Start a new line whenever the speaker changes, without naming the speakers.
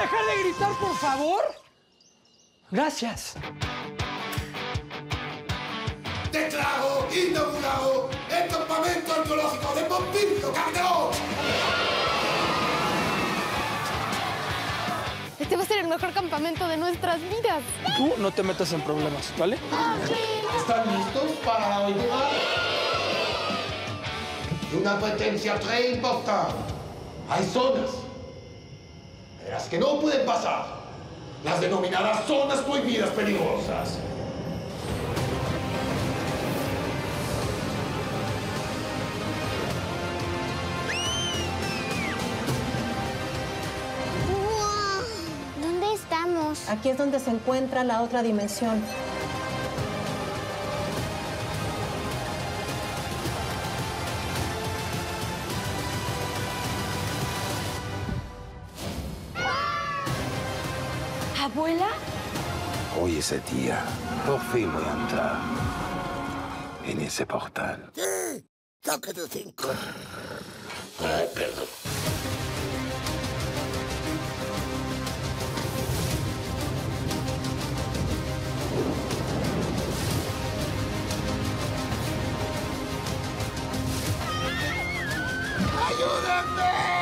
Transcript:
dejar de gritar, por favor? Gracias.
Declaro inaugurado el campamento arqueológico de Pompilio Calderón.
Este va a ser el mejor campamento de nuestras vidas.
Tú no te metas en problemas, ¿vale?
¿Están listos para la aventura? Una advertencia très importante. Hay zonas las que no pueden pasar. Las denominadas zonas prohibidas peligrosas.
¡Wow! ¿Dónde estamos?
Aquí es donde se encuentra la otra dimensión.
¿Abuela?
Hoy ese día, por fin voy a entrar en ese portal.
Toque de cinco. Ay, perdón. ¡Ayúdenme!